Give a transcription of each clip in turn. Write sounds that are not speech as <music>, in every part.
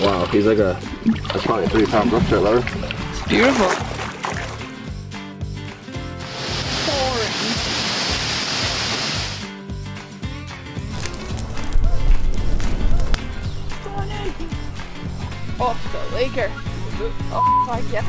Wow, he's like a, that's probably a three pound brook trout leather. It's beautiful. Oh, the Laker. Oh, fuck yeah.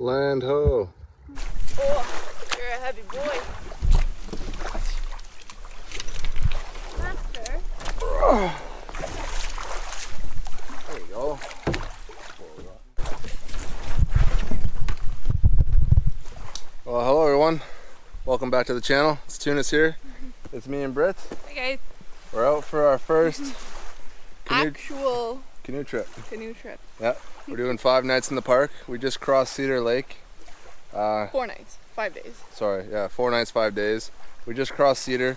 Land ho. Oh, you're a heavy boy. Master. There you go. Well, hello everyone. Welcome back to the channel. It's Tunis here. Mm-hmm. It's me and Britt. Hey guys. We're out for our first <laughs> Actual canoe trip. canoe trip. Yeah, we're doing five nights in the park. We just crossed Cedar Lake. Uh, Four nights, five days. sorry, yeah, four nights, five days. We just crossed Cedar.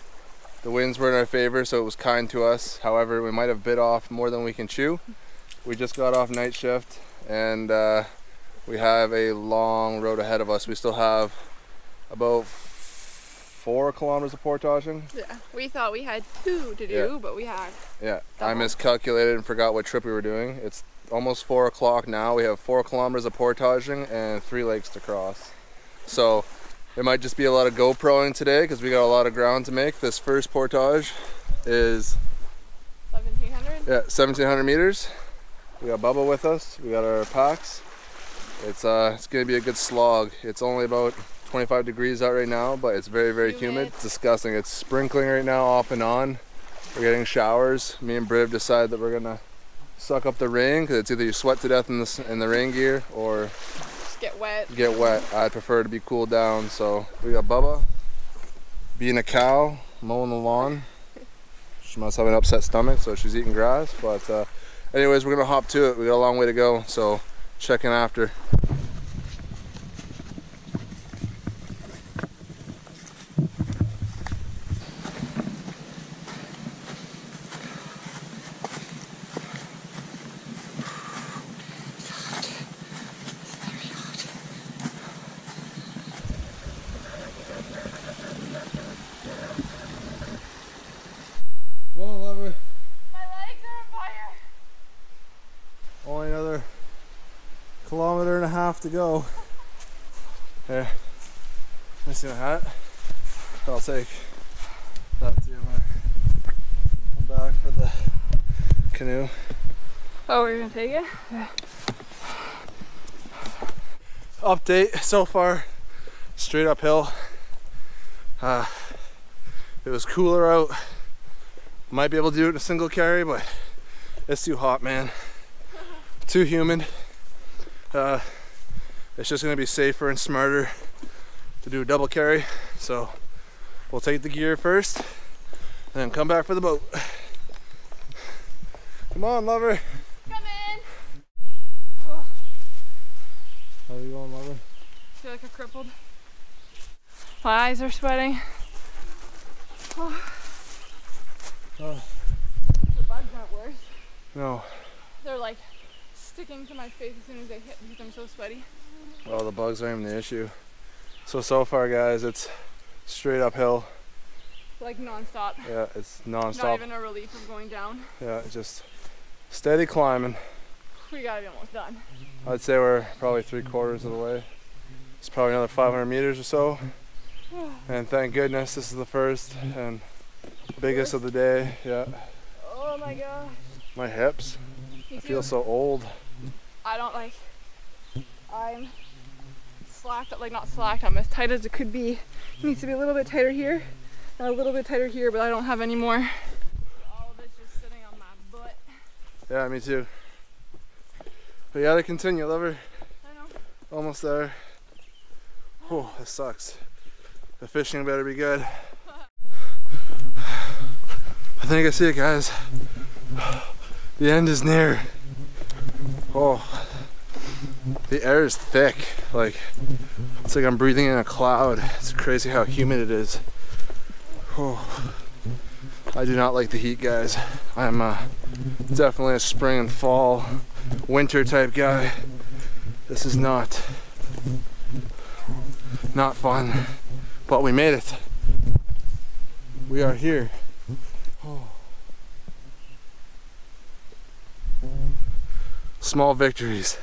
The winds were in our favor, so it was kind to us. However, we might have bit off more than we can chew. We just got off night shift, and uh, we have a long road ahead of us. We still have about four kilometers of portaging. Yeah. We thought we had two to do, Yeah. but we had. Yeah, I miscalculated and forgot what trip we were doing. It's almost four o'clock now. We have four kilometers of portaging and three lakes to cross. So it might just be a lot of GoProing today because we got a lot of ground to make. This first portage is 1700? yeah 1700 meters. We got Bubba with us. We got our packs. It's uh it's gonna be a good slog. It's only about 25 degrees out right now, but it's very very humid. Humid. It's disgusting. It's sprinkling right now off and on. We're getting showers. Me and Briv decided that we're gonna suck up the rain because it's either you sweat to death in the in the rain gear or Just get wet. get wet. I'd prefer to be cooled down. So we got Bubba being a cow mowing the lawn. She must have an upset stomach, so she's eating grass. But uh, anyways, we're gonna hop to it. We got a long way to go, so check in after. Well, lover, My legs are on fire. only another kilometer and a half to go. Here, let me see my hat. I'll take that too. I'm back for the canoe. Oh, we're gonna take it? Update so far, straight uphill. Uh, it was cooler out. Might be able to do it in a single carry, but it's too hot, man. <laughs> Too humid. Uh, it's just gonna be safer and smarter to do a double carry. So we'll take the gear first and then come back for the boat. Come on, lover. Come in! How are you going, lover? I feel like a crippled. My eyes are sweating. Oh. Oh. The bugs aren't worse. No. They're like sticking to my face as soon as they hit because I'm so sweaty. Oh, the bugs aren't even the issue. So, so far, guys, it's straight uphill. Like non-stop. Yeah, it's Not non-stop. even a relief of going down. Yeah, just steady climbing. We gotta be almost done. I'd say we're probably three quarters of the way. It's probably another 500 meters or so. <sighs> And thank goodness this is the first and biggest of the day. Yeah, Oh my gosh. my hips. I feel so old. I don't like. I'm slacked, like not slacked. I'm as tight as it could be. It needs to be a little bit tighter here, and a little bit tighter here, but I don't have any more. All of it's just sitting on my butt. Yeah, me too. But you gotta continue, lover. I know. Almost there. Oh, this sucks. The fishing better be good. I think I see it, guys. The end is near. Oh, the air is thick. Like, it's like I'm breathing in a cloud. It's crazy how humid it is. Oh, I do not like the heat, guys. I'm uh, definitely a spring and fall, winter type guy. This is not not fun, but we made it. We are here. Oh. Small victories.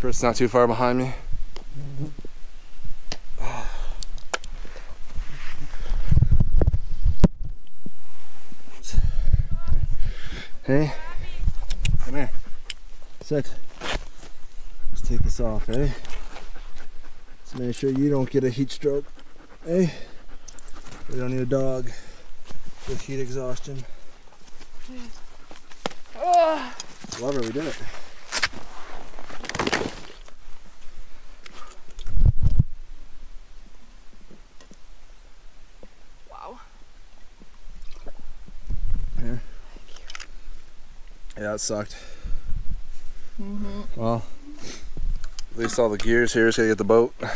Bert's not too far behind me. Hey, come here. Sit. Let's take this off, eh? Let's make sure you don't get a heat stroke. eh? we don't need a dog with heat exhaustion. Oh, Love her, we did it. wow. Yeah, it sucked. Mm-hmm. Well, at least all the gears here is gonna get the boat. We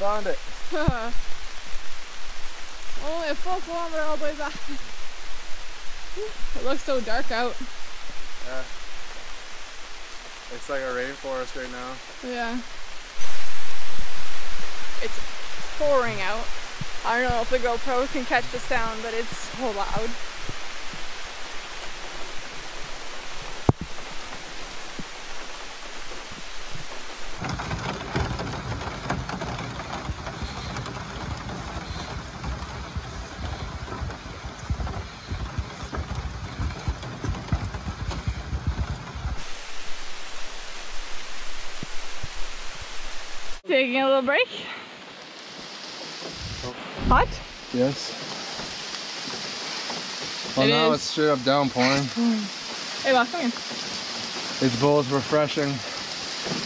found it. <laughs> Only a full kilometer all the way back. <laughs> It looks so dark out. Yeah. It's like a rainforest right now. Yeah. It's pouring out. I don't know if the GoPro can catch the sound, but it's so loud. Taking a little break. Hot? Yes. Well, It now is. it's straight up downpouring. Hey, Bob, come here. It's both refreshing.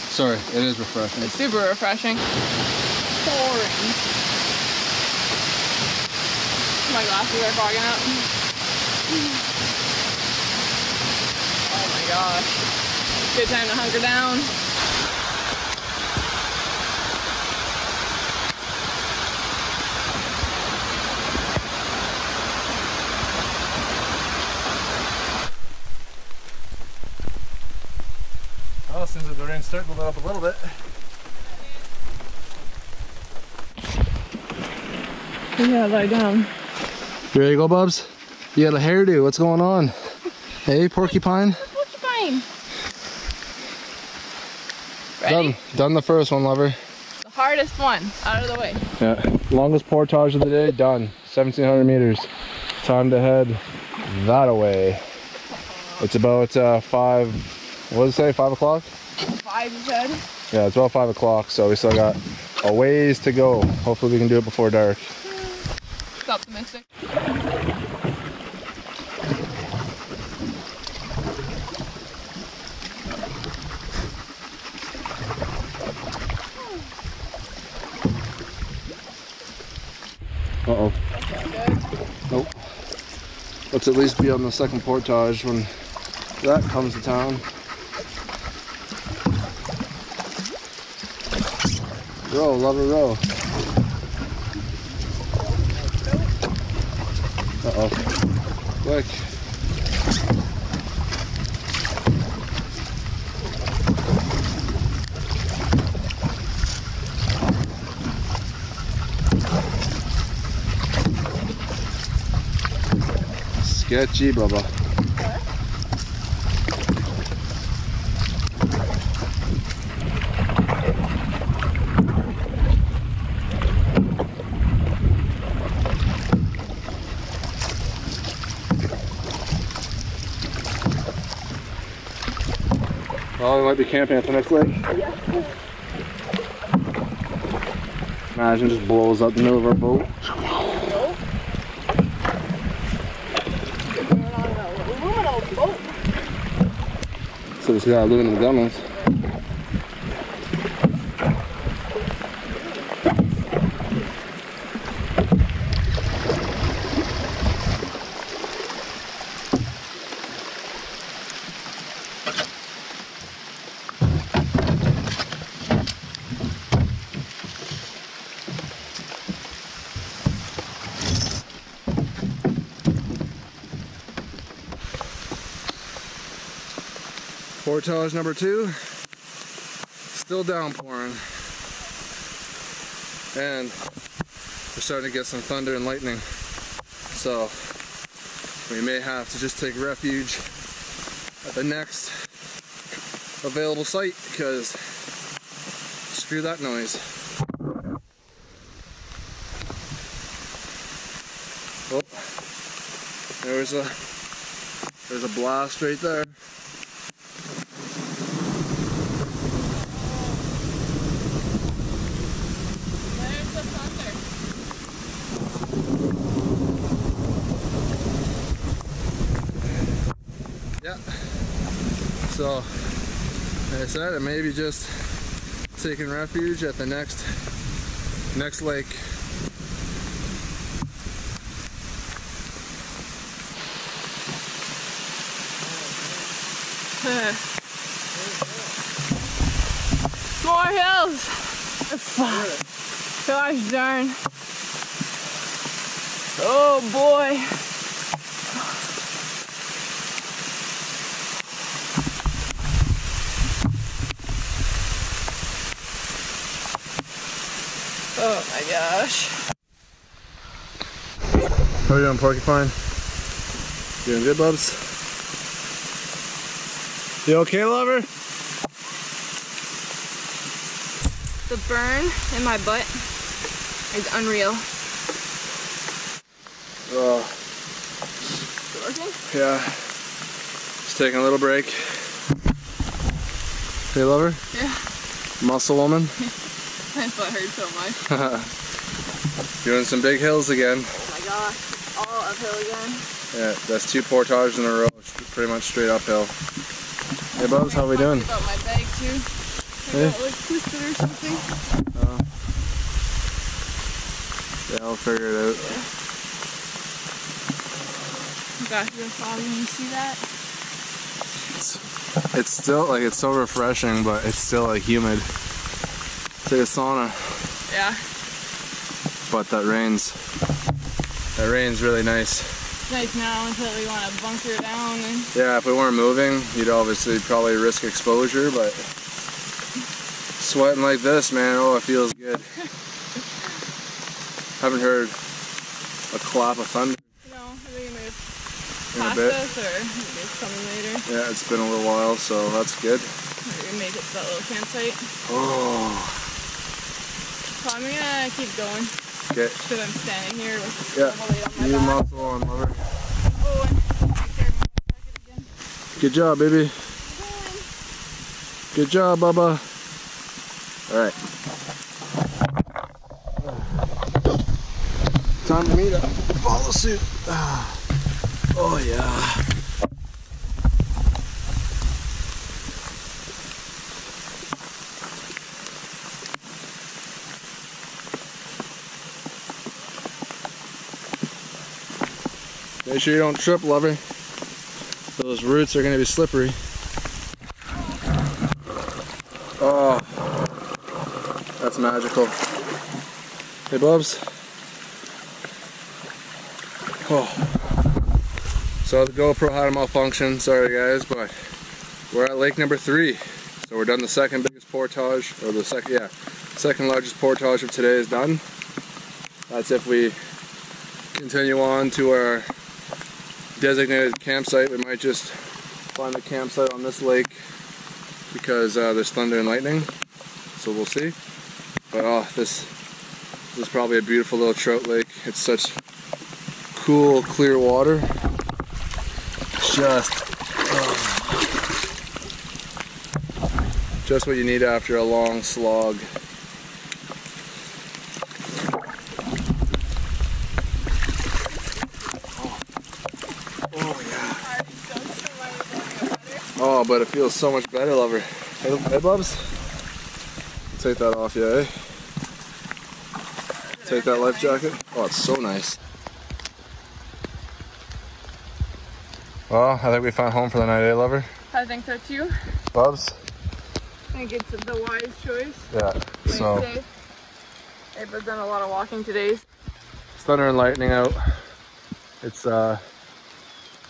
Sorry, it is refreshing. It's super refreshing. Pouring. My glasses are fogging up. Oh my gosh. Good time to hunker down. Seems like the rain's starting to let up a little bit. Yeah, lie down. You ready to go, Bubs? You got a hairdo. What's going on? Hey, porcupine. Porcupine. Done. Done the first one, lover. The hardest one out of the way. Yeah. Longest portage of the day. Done. 1,700 meters. Time to head that away. It's about uh, five. What does it say? Five o'clock? Five, you said? Yeah, it's about five o'clock, so we still got a ways to go. Hopefully, we can do it before dark. It's optimistic. Uh oh. Nope. Let's at least be on the second portage when that comes to town. Row, lover, row. Uh oh. Quick. Sketchy, Bubba. Might be camping at the next lake. Imagine just blows up the middle of our boat. So it's got aluminum gunnels. Portage number two, still downpouring. And we're starting to get some thunder and lightning. So we may have to just take refuge at the next available site because screw that noise. Oh, there's a there's a blast right there. There's the thunder. Yeah. So, like I said, it may be just taking refuge at the next next lake. <laughs> More hills. Fuck. Gosh darn. Oh boy. Oh my gosh. How are you doing, Porcupine? Doing good, Bubs? You okay, lover? The burn in my butt is unreal. Oh, working? yeah. Just taking a little break. Hey, lover? Yeah. Muscle woman? <laughs> My butt hurts so much. <laughs> Doing some big hills again. Oh my gosh. All uphill again. Yeah, that's two portages in a row. Pretty much straight uphill. Hey, Bubs, how we doing? About my bag too. Hey. got like twisted or something. Uh, yeah, I'll figure it out. Gosh, you're probably gonna see that. It's still like it's so refreshing, but it's still like humid. It's like a sauna, Yeah. but that rain's that rain's really nice. Nice now until we want to bunker down and Yeah, if we weren't moving, you'd obviously probably risk exposure, but sweating like this, man, oh, it feels good. <laughs> Haven't heard a clap of thunder. No, I think you may have in a bit. us or maybe it's coming later. Yeah, it's been a little while, so that's good. Maybe we make it to that little campsite. Oh, So I'm gonna keep going okay. because I'm standing here with Yeah, the on my You back. muscle on, lover. Oh, and take care of my jacket again. Good job, baby. Good job, Bubba. All right. Time for me to follow suit. <sighs> Oh yeah. Sure you don't trip, lover. Those roots are to be slippery. Oh, that's magical. Hey, Bubs. Oh. So the GoPro had a malfunction. Sorry, guys, but we're at lake number three. So we're done the second biggest portage, or the second, yeah, second largest portage of today is done. That's if we continue on to our designated campsite. We might just find a campsite on this lake because uh, there's thunder and lightning. So we'll see. But oh, this, this is probably a beautiful little trout lake. It's such cool, clear water. Just, oh. just what you need after a long slog. But it feels so much better, lover. Hey, hey Bubs. Take that off, yeah. eh? Take that life jacket. Oh, it's so nice. Well, I think we found home for the night, eh, lover? I think so too. Bubs? I think it's the wise choice. Yeah. So, safe. I've done a lot of walking today. it's thunder and lightning out. It's uh,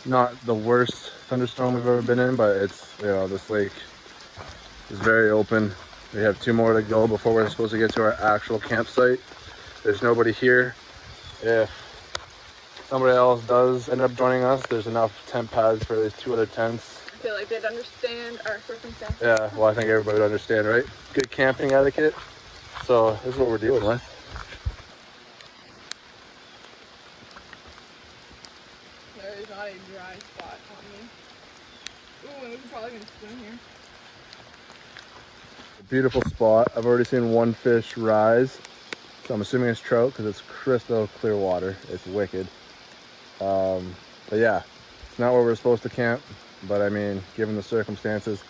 not the worst thunderstorm we've ever been in, but it's, you know, this lake is very open. We have two more to go before we're supposed to get to our actual campsite. There's nobody here. If somebody else does end up joining us, there's enough tent pads for at least two other tents. I feel like they'd understand our circumstances. Yeah, well, I think everybody would understand, right? Good camping etiquette. So this is what we're dealing with. There is not a dry spot on me. Ooh, and we could probably even swim here. Beautiful spot. I've already seen one fish rise. So I'm assuming it's trout because it's crystal clear water. It's wicked. Um, but yeah, it's not where we're supposed to camp. But I mean, given the circumstances,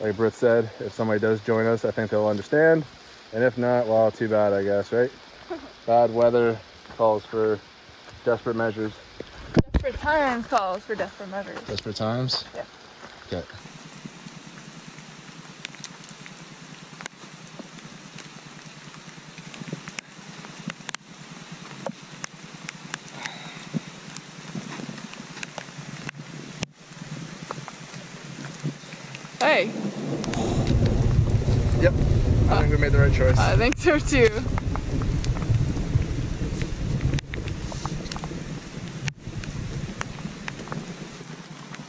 like Britt said, if somebody does join us, I think they'll understand. And if not, well, too bad, I guess, right? <laughs> Bad weather calls for desperate measures. Desperate times calls for desperate measures. Desperate times? Yeah. Okay. Hey, Yep. I think we made the right choice. I think so too.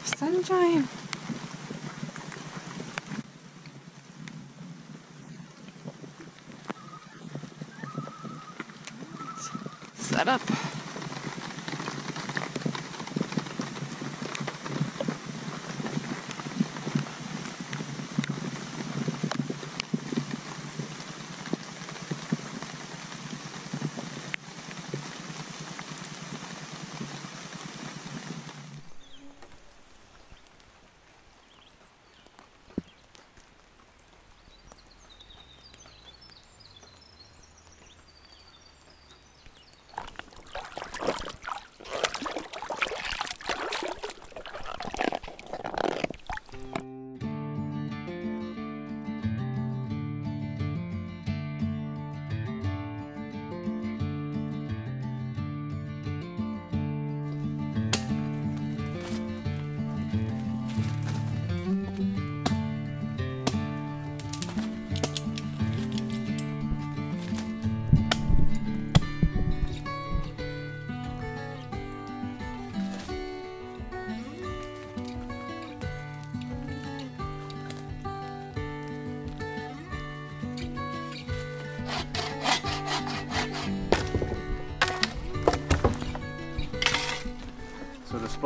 Sunshine.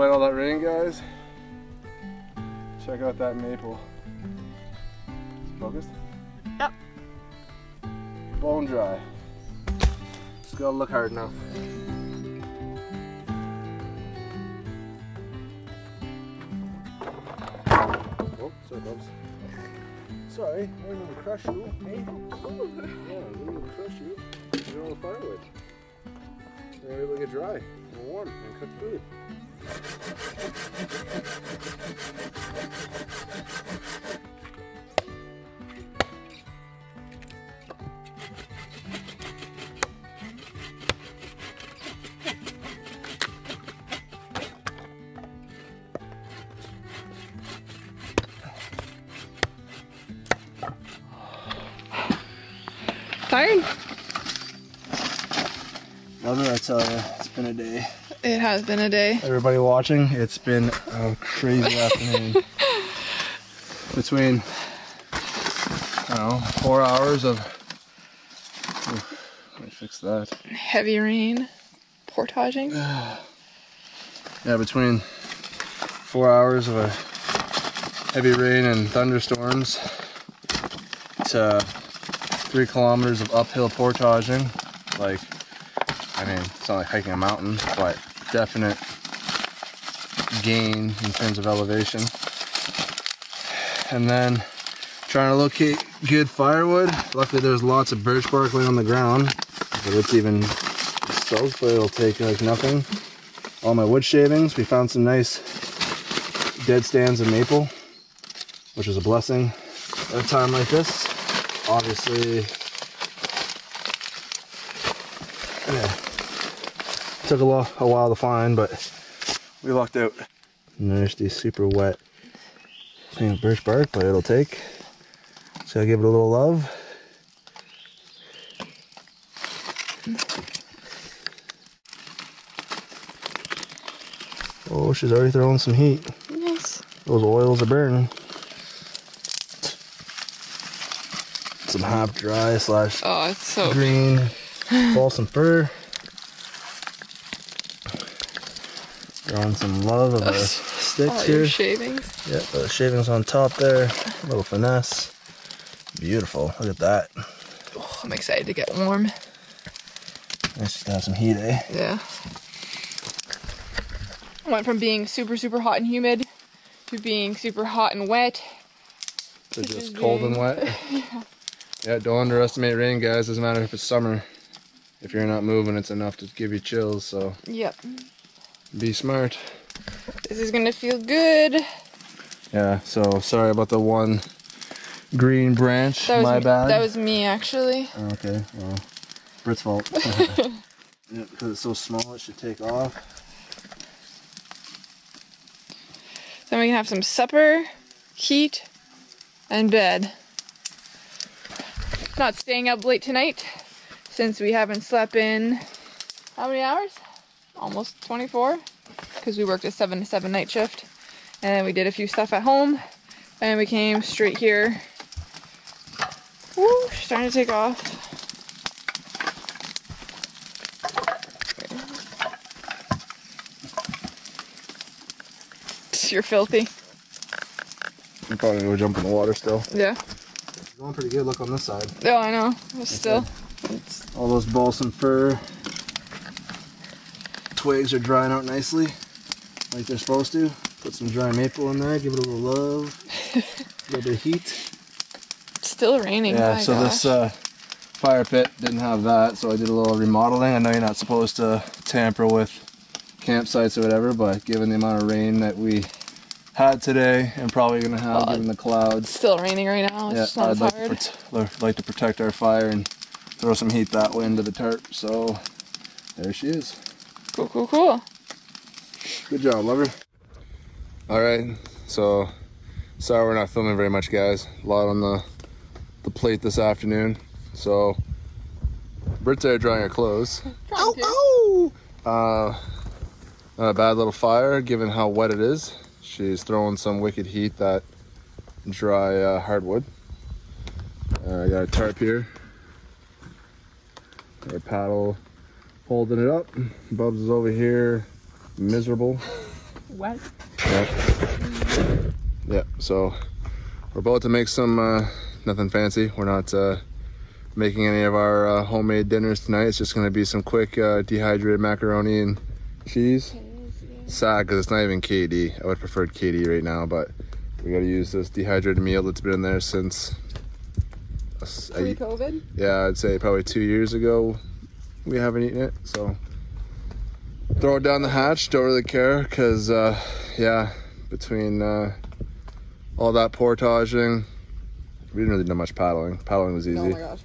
Despite all that rain, guys, check out that maple. Is it focused? Yep. Bone dry. Just gotta look hard enough. Oh, sorry, Bubs. Sorry, I didn't mean to crush you. Hey? Yeah, I didn't mean to crush you. You're all the firewood. You're able to get dry and warm and cook food. Tired? Love it, I tell you, it's been a day. It has been a day. Everybody watching, it's been a crazy <laughs> afternoon. Between, I don't know, four hours of. Let me fix that. Heavy rain. Portaging. <sighs> Yeah, between four hours of a heavy rain and thunderstorms to three kilometers of uphill portaging. Like, I mean, it's not like hiking a mountain, but definite gain in terms of elevation. And then trying to locate good firewood. Luckily, there's lots of birch bark laying on the ground, but it's even soaked, but it'll take like nothing all my wood shavings. We found some nice dead stands of maple, which is a blessing at a time like this. Obviously, took a, lo- a while to find, but we lucked out. And there's the super wet thing of birch bark, but it'll take. So I give it a little love. Oh, she's already throwing some heat. Nice. Those oils are burning. Some half dry slash Oh, it's so green <laughs> balsam fir. Throwing some love of the sticks here. shavings. Yep, the shavings on top there. A little finesse. Beautiful. Look at that. Oh, I'm excited to get warm. Nice just to have some heat, eh? Yeah. Went from being super, super hot and humid to being super hot and wet. Which just is cold and being- wet. <laughs> yeah, don't underestimate rain, guys. Doesn't matter if it's summer. If you're not moving, it's enough to give you chills. So Yep. Be smart. This is gonna feel good. Yeah. So sorry about the one green branch. That was My me, bad. That was me actually. Oh, okay. Well, Brit's fault. <laughs> <laughs> yeah, because it's so small, it should take off. Then we can have some supper, heat, and bed. Not staying up late tonight since we haven't slept in how many hours? Almost 24 because we worked a 7 to 7 night shift and then we did a few stuff at home and we came straight here. Woo, she's starting to take off. <laughs> You're filthy. I'm probably gonna go jump in the water still. Yeah. It's going pretty good. Look on this side. Oh, I know. But Still. All those balsam fir twigs are drying out nicely, like they're supposed to. Put some dry maple in there, give it a little love, a <laughs> little bit of heat. Still raining. Yeah, so gosh. this uh, fire pit didn't have that, so I did a little remodeling. I know you're not supposed to tamper with campsites or whatever, but given the amount of rain that we had today and probably gonna have, Well, given the clouds, still raining right now. It's yeah, just not I'd like hard. to, like to protect our fire and throw some heat that way into the tarp. So there she is. Cool, cool, cool. Good job, lover. All right, so sorry we're not filming very much, guys. A lot on the the plate this afternoon. So Brit's there drying her clothes. <laughs> Trying to. Uh, not a bad little fire, given how wet it is. She's throwing some wicked heat that dry uh, hardwood. Uh, I got a tarp here. got a paddle holding it up. Bubs is over here, miserable. What? Yeah. Yeah. So we're about to make some uh, nothing fancy. We're not uh, making any of our uh, homemade dinners tonight. It's just gonna be some quick uh, dehydrated macaroni and cheese. Sad because it's not even KD. I would prefer KD right now, but we gotta use this dehydrated meal that's been in there since. a s- a- Pre-COVID? yeah, I'd say probably two years ago. We haven't eaten it, so throw it down the hatch. Don't really care, cause uh, yeah, between uh, all that portaging, we didn't really do much paddling. Paddling was easy, Oh my gosh,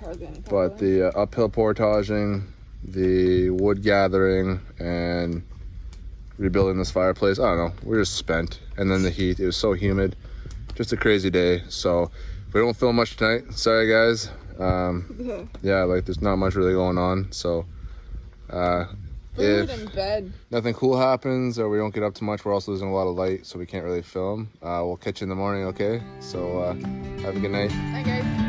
but the uh, uphill portaging, the wood gathering, and rebuilding this fireplace, I don't know, we were just spent. And then the heat, it was so humid, just a crazy day. So we don't film much tonight. Sorry, guys. Um, <laughs> yeah, like there's not much really going on. So uh, Food if nothing cool happens or we don't get up too much, we're also losing a lot of light, so we can't really film. Uh, we'll catch you in the morning, okay? So uh, have a good night. Hi guys.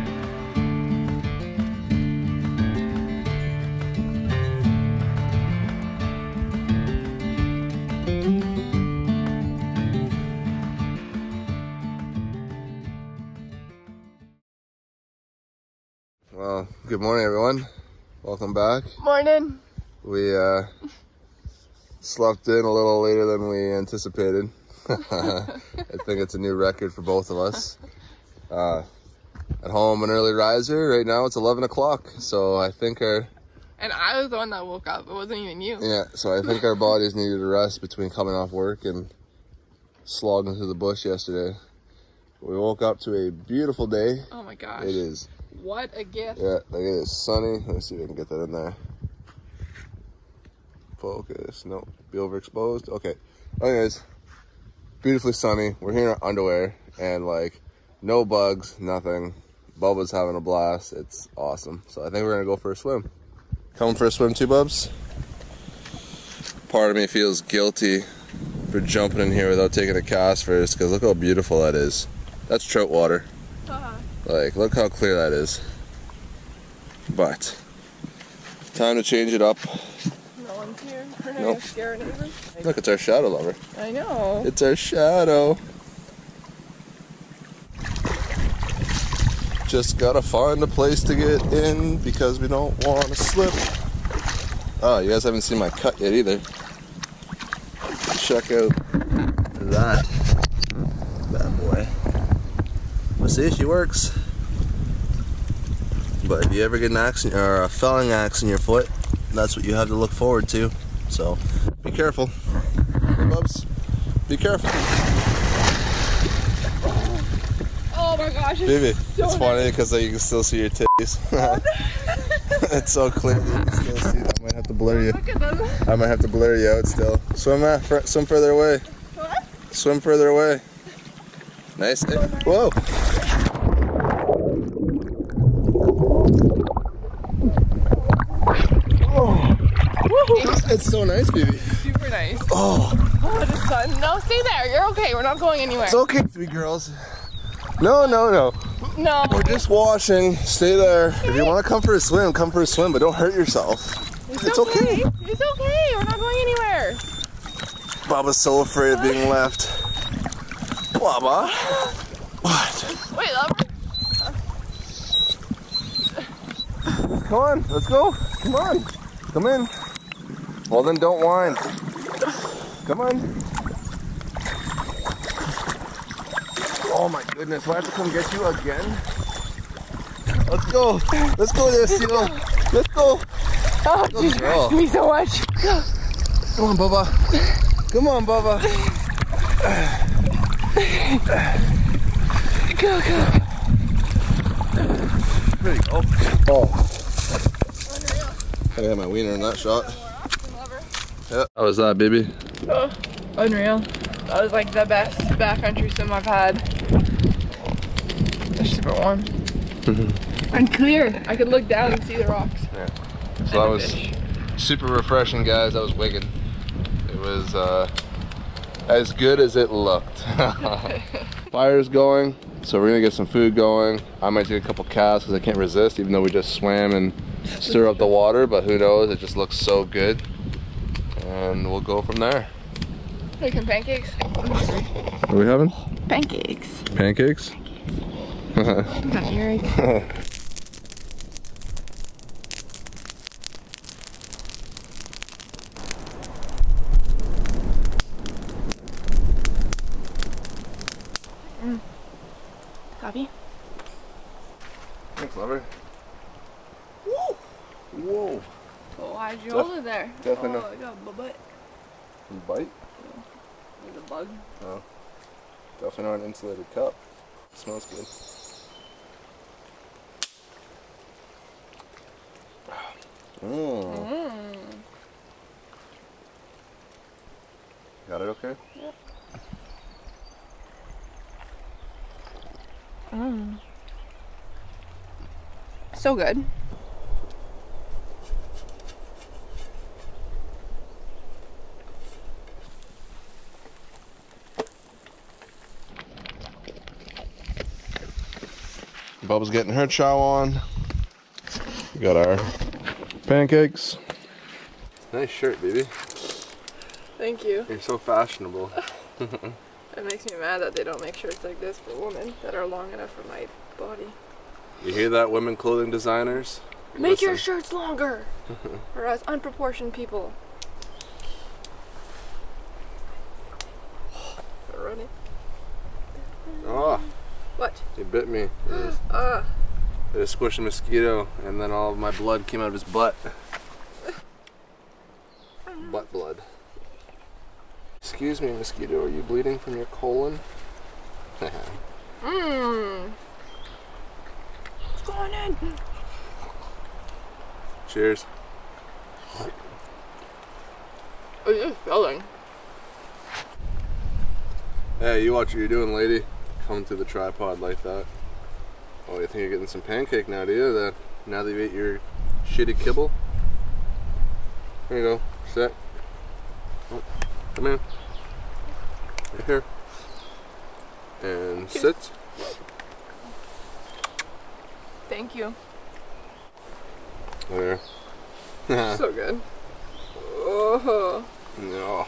Good morning, everyone. Welcome back. Morning. We uh, slept in a little later than we anticipated. <laughs> I think it's a new record for both of us. Uh, at home, an early riser. Right now, it's 11 o'clock. So I think our And I was the one that woke up. It wasn't even you. yeah. So I think our <laughs> bodies needed a rest between coming off work and slogging through the bush yesterday. We woke up to a beautiful day. Oh my gosh. It is. What a gift. Yeah, look at it. Sunny. Let me see if I can get that in there. Focus. No, be overexposed. Okay. Anyways, beautifully sunny. We're here in our underwear and like no bugs, nothing. Bubba's having a blast. It's awesome. So I think we're gonna go for a swim. Coming for a swim too, Bubs? Part of me feels guilty for jumping in here without taking a cast first because look how beautiful that is. That's trout water. Uh-huh. Like, look how clear that is. But, time to change it up. No one's here. <laughs> We're not Nope. scare our neighbors. Look, it's our shadow lover. I know. It's our shadow. Just gotta find a place to get in because we don't want to slip. Oh, you guys haven't seen my cut yet either. Check out that bad boy. Let's see, she works. But if you ever get an axe or a felling axe in your foot, that's what you have to look forward to. So be careful. Bubs, be careful. Oh my gosh. It's Baby, so it's funny because you can still see your titties. <laughs> it's so clear that you can still see. I might have to blur you. Look at them. I might have to blur you out still. Swim, uh, swim further away. What? Swim further away. Nice. Eh, Whoa. It's so nice, baby. Super nice. Oh, Oh, the sun. No, stay there. You're okay. We're not going anywhere. it's okay, sweet girls. No, no, no. no. We're just washing. Stay there. If you want to come for a swim, come for a swim, but don't hurt yourself. It's okay. It's okay. We're not going anywhere. Baba's so afraid of being left. Baba. What? Wait, lover. Come on, let's go. Come on. Come in. Well then don't whine. Come on. Oh my goodness, do I have to come get you again? Let's go. Let's go there, Seal. Let's go. Oh, Good girl. Me so much. Come on, Bubba. Come on, Bubba. Go, go. There you go. Oh. I got my wiener in that shot. Yeah. How was that, baby? Oh, unreal. That was like the best backcountry swim I've had. It's super warm. <laughs> and clear. I could look down and see the rocks. Yeah. So and that was fish. super refreshing, guys. That was wicked. It was uh, as good as it looked. <laughs> <laughs> Fire's going, so we're gonna get some food going. I might take a couple casts because I can't resist, even though we just swam and stir up the water. But who knows? It just looks so good, and we'll go from there. Making pancakes. What are we having? Pancakes. Pancakes? <laughs> Got earache. <laughs> Mm. Coffee? Thanks, lover. Whoa! Whoa! Oh, why'd you Def- hold it there? definitely Oh, not. I got a butt. You bite? There's a bug. Definitely not an insulated cup. smells good. Mmm. Mmm. Got it okay? Mmm. So good. Bubba's getting her chow on. We got our pancakes. Nice shirt, baby. Thank you. You're so fashionable. <laughs> <laughs> It makes me mad that they don't make shirts like this for women that are long enough for my body. You hear that, women clothing designers? Make your shirts longer <laughs> for us unproportioned people. Running. Oh, Bit me. It just- Ah. It squished a mosquito, and then all of my blood came out of his butt. butt blood. Excuse me, mosquito, are you bleeding from your colon? Mmm. What's going on? Cheers. Oh. Hey, you watch what you're doing, lady. Coming through the tripod like that. Oh, you think you're getting some pancake now, do you? That now that you ate your shitty kibble? There you go. Set. Oh, come in. Right here. And sit. Thank you. There. <laughs> so good. Oh. no.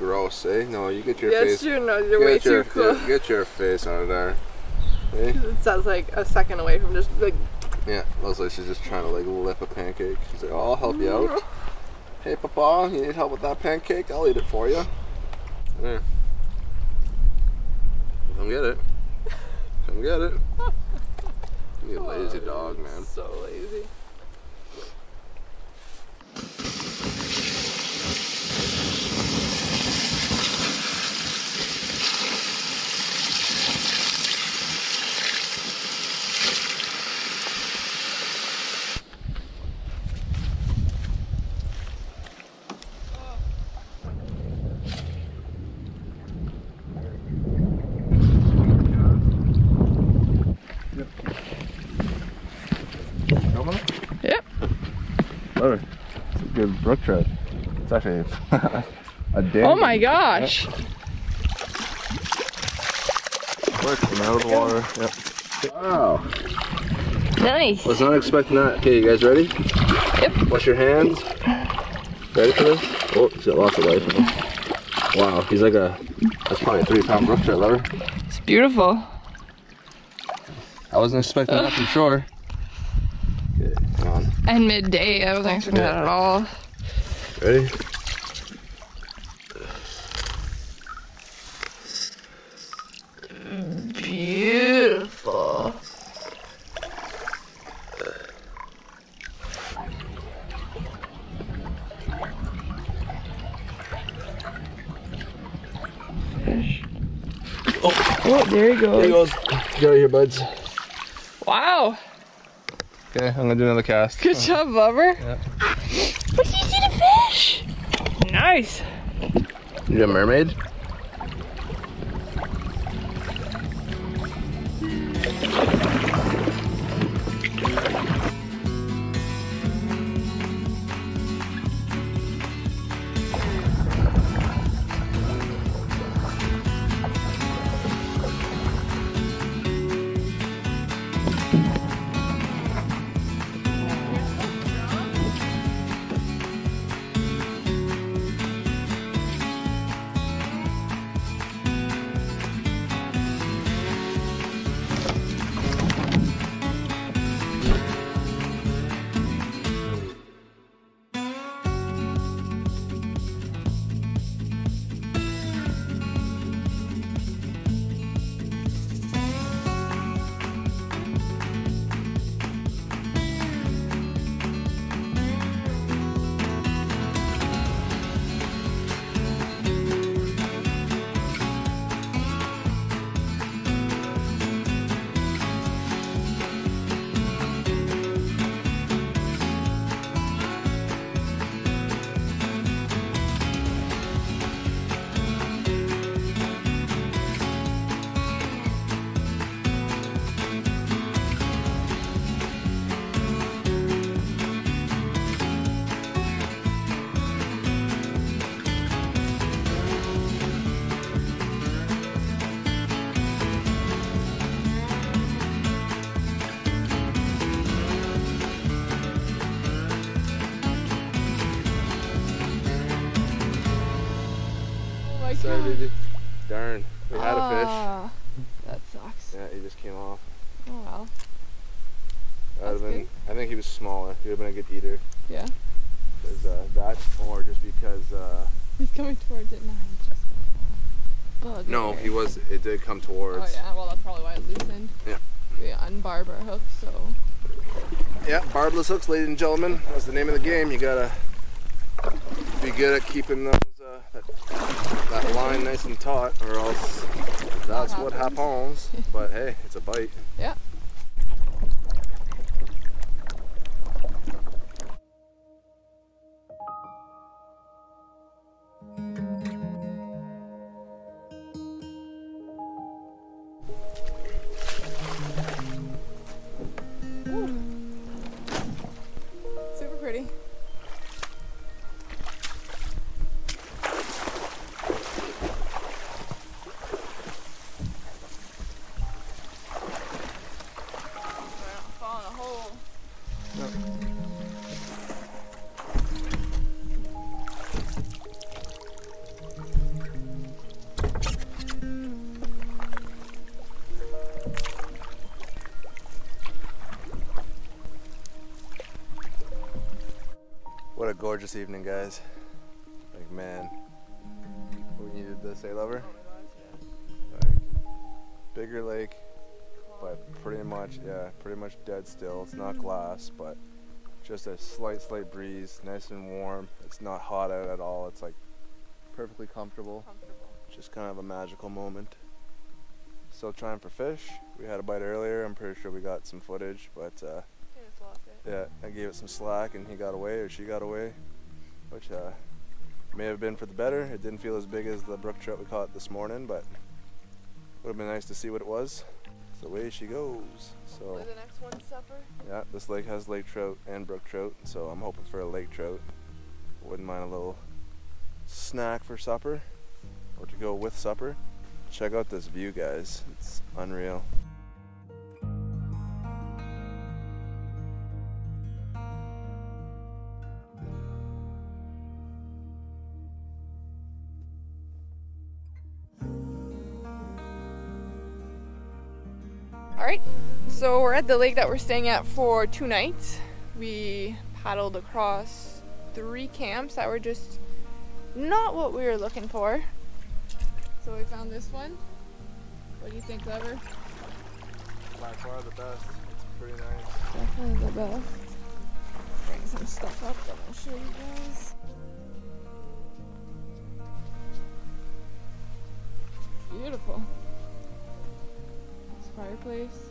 Gross, eh? No, you get your Yes, face. you know, you're way Get your, too close. get, get your face out of there. Eh? It sounds like a second away from just like. Yeah, looks like she's just trying to like lip a pancake. She's like, oh, I'll help you out. <laughs> Hey, Papa, you need help with that pancake? I'll eat it for you. Come get it. Come get it. <laughs> You lazy dog, man. So lazy. Yep. Oh, it's a good brook trout. It's actually <laughs> a damn. Oh my gosh. Quick, come out of the water. Yep. Wow. Nice. Was not expecting that. Okay, you guys ready? Yep. Wash your hands. Ready for this? Oh, he's got lots of life in him. Wow, he's like a, that's probably a three pound brook trout lover. It's beautiful. I wasn't expecting that from shore. Okay, hang on. And midday, I wasn't expecting that at all. Ready? Beautiful. Fish. Oh, there he goes. There he goes. goes. Get out of here, buds. Wow. Okay, I'm gonna do another cast. Good job, Bubber. Yeah. What did you see the fish? Nice. You a mermaid? Think he was smaller. He would have been a good eater. Yeah. Cause uh, that, or just because. Uh, He's coming towards it now. He just got bug. no, there. he was. It did come towards. Oh yeah, well that's probably why it loosened. Yeah. We unbarb our hook, so Yeah, barbless hooks, ladies and gentlemen. That's the name of the game. You gotta be good at keeping those uh, that, that line nice and taut, or else that's what happens. happens. but hey, it's a bite. yeah. Gorgeous evening, guys. Like man, we needed this, eh, lover? Like, bigger lake, but pretty much, yeah, pretty much dead still. It's not glass, but just a slight, slight breeze, nice and warm. It's not hot out at all. It's like perfectly comfortable. Comfortable. Just kind of a magical moment. Still trying for fish. We had a bite earlier. I'm pretty sure we got some footage, but uh, I just lost it. yeah, I gave it some slack and he got away or she got away, which uh, may have been for the better. It didn't feel as big as the brook trout we caught this morning, but would have been nice to see what it was. So away she goes. So the next one supper? yeah, this lake has lake trout and brook trout, so I'm hoping for a lake trout. Wouldn't mind a little snack for supper or to go with supper. Check out this view, guys. It's unreal. So we're at the lake that we're staying at for two nights. We paddled across three camps that were just not what we were looking for. So we found this one. What do you think, Lever? By far the best. It's pretty nice. Definitely the best. Bring some stuff up that I'll show you guys. Beautiful. This fireplace,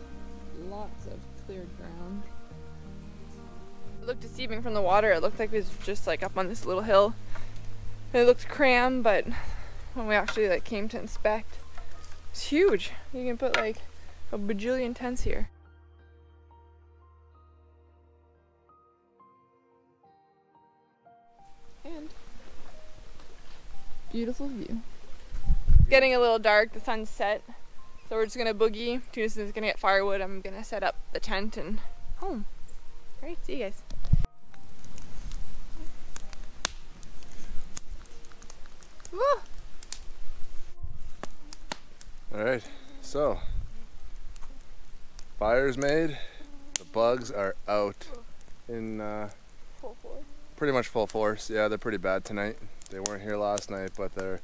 lots of cleared ground. It looked deceiving from the water. It looked like it was just like up on this little hill. It looked crammed, but when we actually like came to inspect, it's huge. You can put like a bajillion tents here. And beautiful view. It's getting a little dark, the sun's set. So we're just gonna boogie. Tunis is gonna get firewood. I'm gonna set up the tent and home. Alright, see you guys. Woo! All right, so fire's made. The bugs are out in uh, Full force. pretty much full force. Yeah, they're pretty bad tonight. They weren't here last night, but they're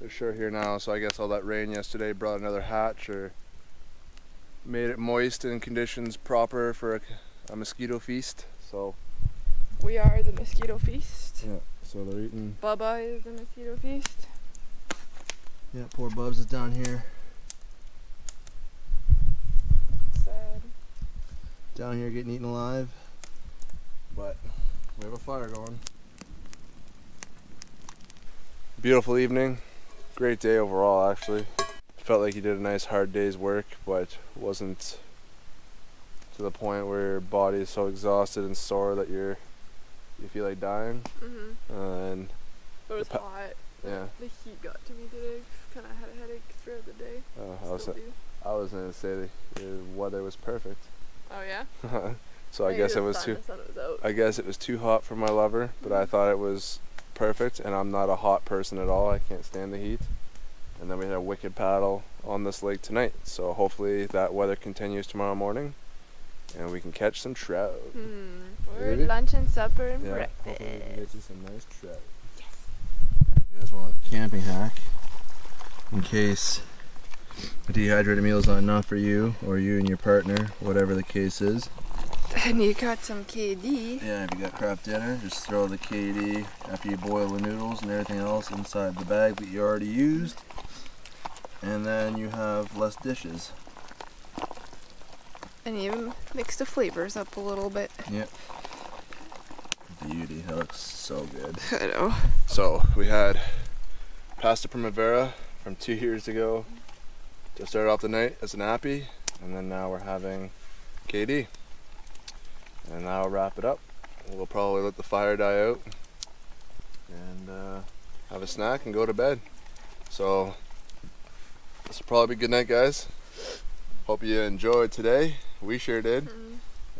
they're sure here now. So I guess all that rain yesterday brought another hatch or made it moist and conditions proper for a, a mosquito feast. So We are the mosquito feast. yeah, so they're eating. Bubba is the mosquito feast. Yeah, poor Bubs is down here. Sad. down here getting eaten alive. But we have a fire going. Beautiful evening. Great day overall, actually. Felt like you did a nice hard day's work, but wasn't to the point where your body is so exhausted and sore that you're you feel like dying. Mm-hmm. And But it was hot. yeah, The heat got to me today. Kind of had a headache throughout the day. uh, I was do. I was gonna say the, the weather was perfect. Oh yeah. <laughs> so I guess it was sun- too. Was. I guess it was too hot for my lover, but I thought it was perfect, and I'm not a hot person at all. I can't stand the heat. And then we had a wicked paddle on this lake tonight. So hopefully that weather continues tomorrow morning, and we can catch some trout. Hmm. Or Maybe. lunch and supper and Yeah, hopefully we can get breakfast. you some nice trout. You guys want a camping hack in case a dehydrated meal is not enough for you or you and your partner, whatever the case is. And you got some KD. Yeah, if you got Kraft Dinner, just throw the KD after you boil the noodles and everything else inside the bag that you already used. And then you have less dishes. And even mix the flavors up a little bit. Yep. Beauty, that looks so good. <laughs> I know. So we had pasta primavera from two years ago to start off the night as an appy, and then now we're having KD. And now I'll wrap it up. We'll probably let the fire die out and uh, have a snack and go to bed. So this will probably be good night, guys. Hope you enjoyed today. We sure did.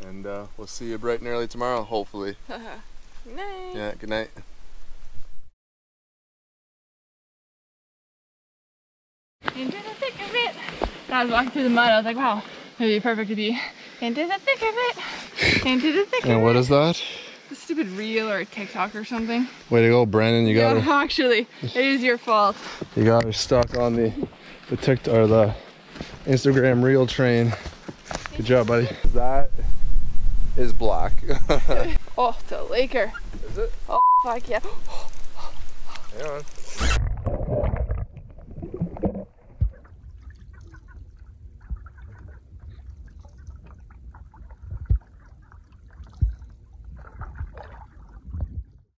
And uh, we'll see you bright and early tomorrow, hopefully. <laughs> Good night. Yeah, good night. Into the thick of it. I was walking through the mud. I was like, wow, it'd be perfect to be into the thick of it. Into the thick And what is that? The stupid reel or a TikTok or something. Way to go, Brandon. You got no, her. <laughs> actually, it is your fault. You got her stuck on the the TikTok or the Instagram reel train. Good job, buddy. That is black. <laughs> Oh, it's a Laker. is it? Oh, fuck yeah. <gasps> Hang on.